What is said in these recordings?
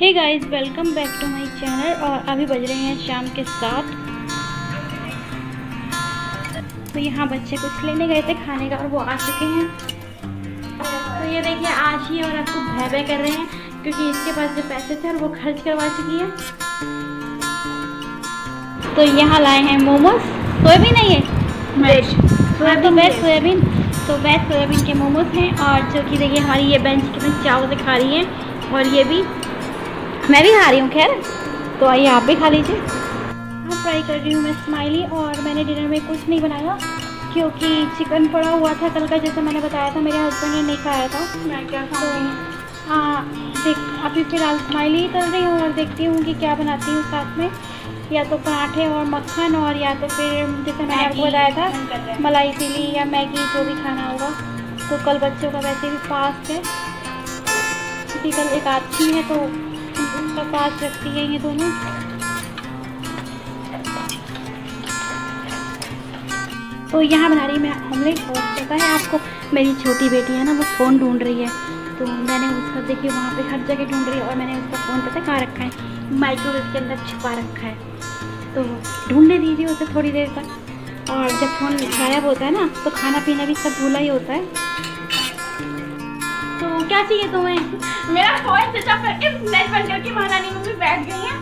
Hey guys welcome back to my channel और अभी बज रहे हैं शाम के साथ तो यहाँ बच्चे कुछ लेने गए थे खाने का और वो आ चुके हैं। तो ये देखिए आज ही और आपको भय भय कर रहे हैं क्योंकि इसके पास जो पैसे थे और वो खर्च करवा चुकी है। तो यहाँ लाए हैं मोमोज। सोयाबीन है ये? वेज हाँ तो वेज सोयाबीन। तो वेज सोयाबीन के मोमोज हैं और जो कि देखिए हमारी ये बेंच कितने चाव से खा रही है और ये भी मैं भी खा रही हूँ खैर। तो आइए आप भी खा लीजिए। हाँ फ्राई कर रही हूँ मैं स्माइली और मैंने डिनर में कुछ नहीं बनाया क्योंकि चिकन पड़ा हुआ था कल का जैसे मैंने बताया था मेरे हस्बैंड ने नहीं खाया था। मैं क्या खा तो हाँ देख अभी फ़िलहाल स्माइली ही कर रही हूँ और देखती हूँ कि क्या बनाती हूँ साथ में। या तो पराठे और मक्खन और या तो फिर जैसे मैंने आपको बताया था। मलाई चिली या मैगी जो भी खाना होगा। तो कल बच्चों का वैसे भी फास्ट है। क्योंकि कल एक आदमी है तो उसका फास्ट रखती है ये दोनों। तो यहाँ बना रही मैं ऑमलेट और पता है आपको, मेरी छोटी बेटी है ना, वो फ़ोन ढूंढ रही है। तो मैंने उसका, देखिए, वहाँ पे हर जगह ढूंढ रही है और मैंने उसका फ़ोन, पता कहाँ रखा है? माइक्रोवेव के अंदर छुपा रखा है। तो ढूँढने दीजिए उसे थोड़ी देर तक। और जब फ़ोन गायब होता है ना तो खाना पीना भी सब भूला ही होता है। तो क्या चाहिए तुम्हें? मेरा फ़ोन स्विच ऑफ़ करके नेट बंद करके महारानी मम्मी बैठ गई है।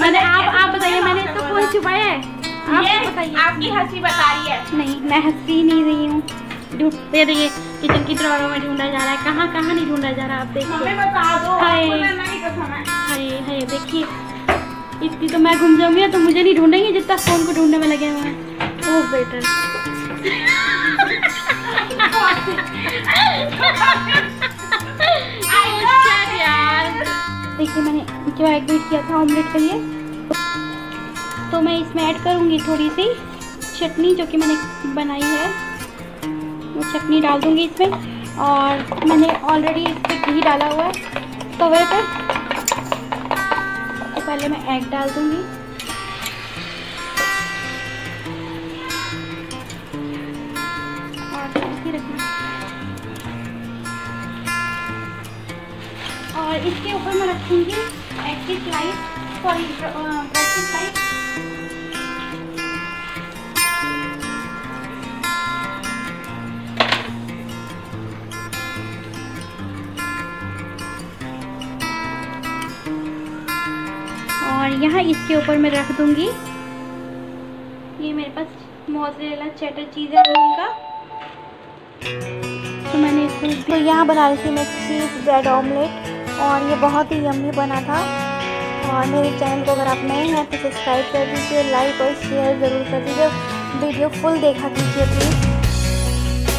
मैंने आप आप बताइए मैंने इसका फ़ोन छुपाया है। आप बताइए। आपकी हँसी बता रही है। नहीं मैं हँसी नहीं रही हूँ। ढूंढते रहिए किचन की ड्रॉरों में ढूंढा जा रहा है। कहाँ कहाँ नहीं ढूंढा जा रहा आप देखिए बता दो है। अरे अरे देखिए। इतनी तो मैं घूम जाऊँगी तो मुझे नहीं ढूंढेंगे जितना फ़ोन को ढूँढने में लगे हुए हैं। ओह बेटर देखिए मैंने जो एग बीट किया था ऑमलेट के लिए तो मैं इसमें ऐड करूँगी थोड़ी सी चटनी जो कि मैंने बनाई है। वो चटनी डाल दूँगी इसमें और मैंने ऑलरेडी इस पर घी डाला हुआ है। तवे पे तो पहले मैं एग डाल दूँगी। और इसके ऊपर मैं रखूँगी की स्लाइस सॉरी की स्लाइस और यहाँ इसके ऊपर मैं रख दूँगी। ये मेरे पास मोज़रेला चेटर चीज़ है का। तो मैंने इसको तो यहाँ बना रही थी मैं चीज़ ब्रेड ऑमलेट और ये बहुत ही यम्मी बना था। और मेरे चैनल को अगर आप नए हैं तो सब्सक्राइब कर दीजिए लाइक और शेयर ज़रूर कर दीजिए। वीडियो फुल देखा कीजिए प्लीज़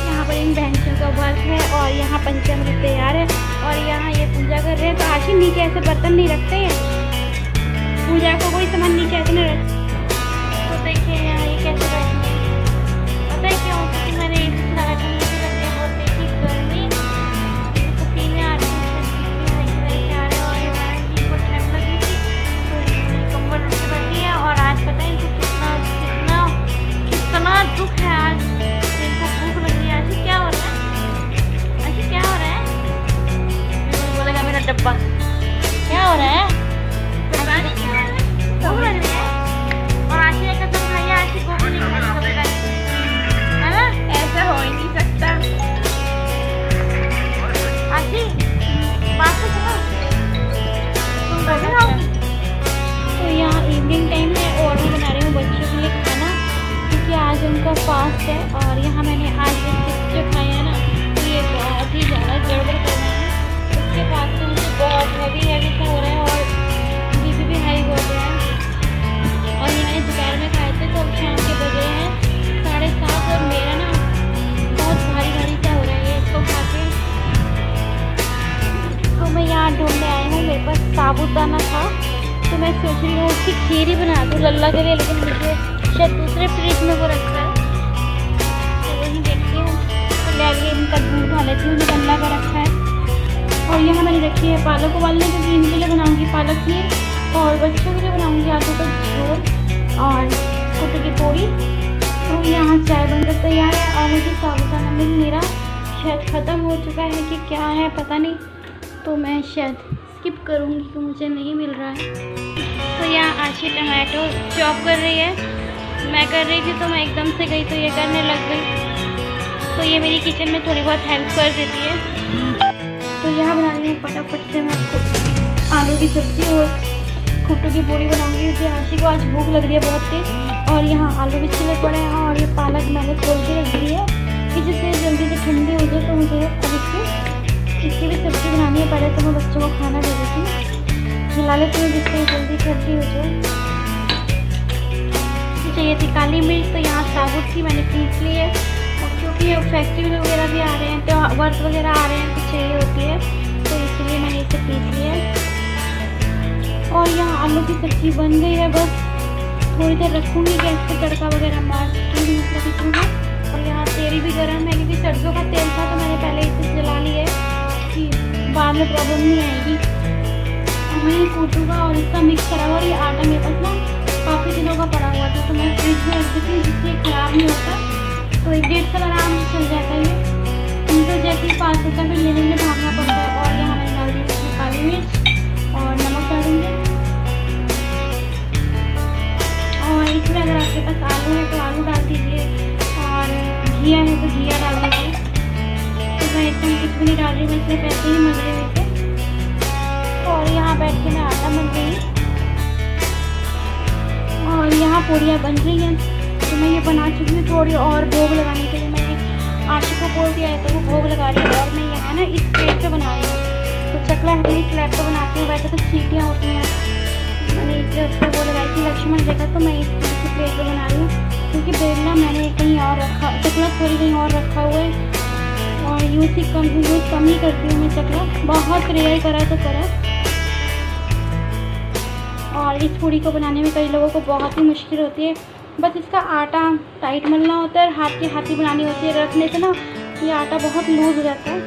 यहाँ पर इन भैंसों का वर्क है और यहाँ पंचामृत तैयार है। और यहाँ ये पूजा कर रहे हैं तो आखिर नीचे ऐसे बर्तन नहीं रखते हैं। पूजा को कोई सामान नीचे ऐसे नहीं रखते तो देखिए यहाँ साबुदाना था तो मैं सोच रही हूँ उसकी खीर ही बना दूँ लल्ला के लिए, लेकिन मुझे शायद दूसरे फ्रिज में वो रखा है। तो वही देखती हूँ तो ले आगे इनका दूध उठा लेती हूँ गन्ना का रखा है। और यहाँ मैंने रखी है पालक उबालने के लिए, इनके लिए बनाऊँगी पालक खीर, और बच्चों के लिए बनाऊँगी आलू का झोल, और कुटे की पूड़ी। तो यहाँ चाय बनकर तैयार है, और मुझे साबुदाना मिल मेरा शायद ख़त्म हो चुका है कि क्या है, पता नहीं। तो मैं शायद स्किप करूँगी कि मुझे नहीं मिल रहा है। तो यहाँ आशी टमाटो चॉप कर रही है। मैं कर रही थी तो मैं एकदम से गई तो ये करने लग गई। तो ये मेरी किचन में थोड़ी बहुत हेल्प कर देती है। तो यहाँ बना रही हूँ फटाफट से मैं आपको आलू की सब्ज़ी और खुट्टू की पूरी बनाऊँगी। क्योंकि आशी को आज भूख लग रही है बहुत तेज। और यहाँ आलू भी छिले पड़े हैं और ये पालक मैंने खोल के रख दी है कि जिससे जल्दी से ठंडी हो जाए तो मुझे अब इसकी भी सब्ज़ी बनानी है, पहले तो मैं बच्चों को खाना दे देती हूँ। खिला लेती हूँ जिससे जल्दी ठंडी हो जाए। चाहिए थी काली मिर्च तो यहाँ साबुत की मैंने पीस ली है। और क्योंकि फेस्टिवल वगैरह भी आ रहे हैं तो वर्त वगैरह आ रहे हैं तो चाहिए होती है तो इसलिए मैंने इसे पीस लिया है। और यहाँ आलू की सब्ज़ी बन गई है, बस। थोड़ी देर रखूँगी गैस पे तड़का वगैरह मार के मतलब और यहाँ तेल भी गर्म है, क्योंकि सरसों का तेल था तो मैंने पहले इसे जला लिया है। में प्रॉब्लम नहीं आएगी। और मैं ये कूटूँगा और इसका मिक्स करा हुआ ये आटा मेरे पास ना काफ़ी दिनों का पड़ा हुआ था तो मैं फ्रिज में रख देती हूँ जिससे ख़राब नहीं होता। तो एक डेढ़ साल आराम से चल जाता है ये। तो जैसे ही पास होता है फिर लेने में भागना पड़ता है, और यहाँ मैंने डाल दी काली मिर्च और नमक डालूँगे। और इसमें अगर आपके पास आलू है तो आलू डाल दीजिए, और घिया है तो घिया डाल दीजिए। तो मैं इसमें कुछ भी नहीं डाल रही मैं इसमें पैसे ही और यहाँ बैठ के मैं आटा मल रही और यहाँ पूड़ियाँ बन रही हैं। तो मैं ये बना चुकी हूँ थोड़ी और भोग लगाने के लिए। मैंने आटे को बोल दिया है तो वो भोग लगा रही है। और मैं यहाँ ना? इस प्लेट पे बना रही हूँ। तो चकला है, इस स्लैब पर बनाती हूँ। वैसे तो सीटियाँ होती हैं। मैंने इस प्लेट पर वो लगाई थी लक्ष्मण रेखा तो मैं इस प्लेट पर बना रही हूँ। क्योंकि बेलना मैंने कहीं और रखा, चकला थोड़ी कहीं और रखा हुआ है। और यूज़ ही कम यूज़ कम ही करती हूँ मैं चकला। बहुत रेयर करा तो करा। और इस पूड़ी को बनाने में कई लोगों को बहुत ही मुश्किल होती है। बस इसका आटा टाइट मलना होता है हाथ की हाथी बनानी होती है। रखने से ना ये आटा बहुत लूज हो जाता है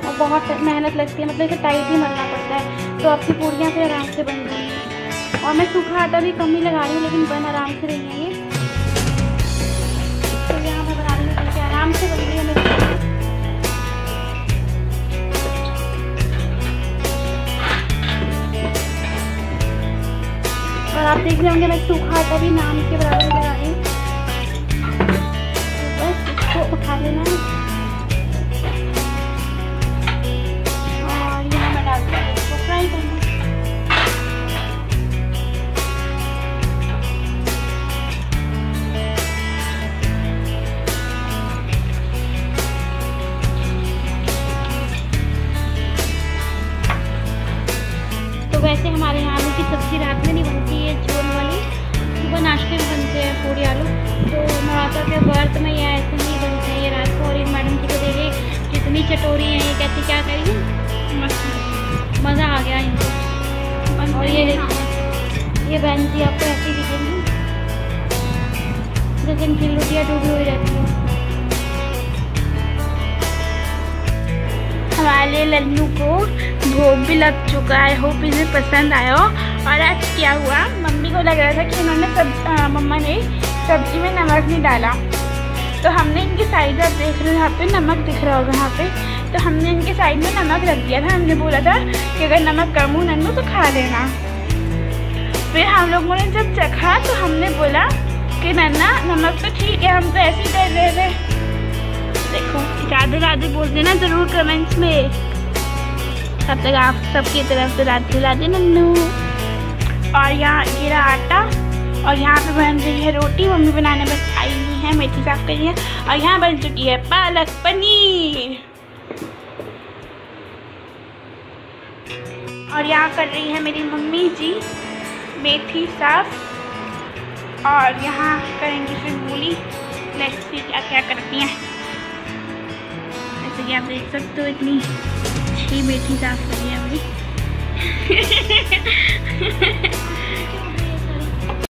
और बहुत मेहनत लगती है। मतलब इसे टाइट ही मलना पड़ता है। तो आपकी पूड़ियाँ फिर आराम से बन जाएँगी। और मैं सूखा आटा भी कम ही लगा रही हूँ, लेकिन बन आराम से रही है ये। तो यहाँ मैं बना रही हूँ आराम से बन आप देख रहे होंगे, मैं सूखा आटा भी नाम के बराबर लगा रही हूँ बस इसको उठा लेना। में ये ऐसे नहीं बनते हैं ये रात को और इन मैडम जी को देखे कितनी चटोरी है ये कहती क्या करिए मज़ा आ गया इनको। और ये ये बहन जी आपको ऐसी दिखेंगी। जैसे इनकी लुटिया डूबी हुई रहती है। हमारे लल्लू को भोग भी लग चुका है। होप इसे पसंद आया हो। और आज क्या हुआ? मम्मी को लग रहा था कि इन्होंने सब मम्मा ने सब्ज़ी में नमक नहीं डाला। तो हमने इनके साइड में आप देख रहे हो, यहाँ पे नमक दिख रहा होगा, यहाँ पे। तो हमने इनके साइड में नमक रख दिया था, हमने बोला था कि अगर नमक कम हो नन्नू तो खा लेना। फिर हम लोगों ने जब चखा तो हमने बोला कि नन्ना नमक तो ठीक है, हम तो ऐसे ही कर रहे थे। देखो, राधे राधे बोल देना ज़रूर कमेंट्स में। तब तक आप सबकी तरफ़ से राधे राधे नन्नू। और यहाँ गिरा आटा, और यहाँ पे बन रही है रोटी, मम्मी बनाने बस आई। है, मेथी साफ़ करी है और यहाँ बन चुकी है पालक पनीर। और यहाँ कर रही है मेरी मम्मी जी मेथी साफ़। और यहाँ करेंगी फिर मूली। लेट्स क्या क्या करती हैं। जैसे कि आप देख सकते हो, इतनी अच्छी मेथी साफ़ करी है अभी।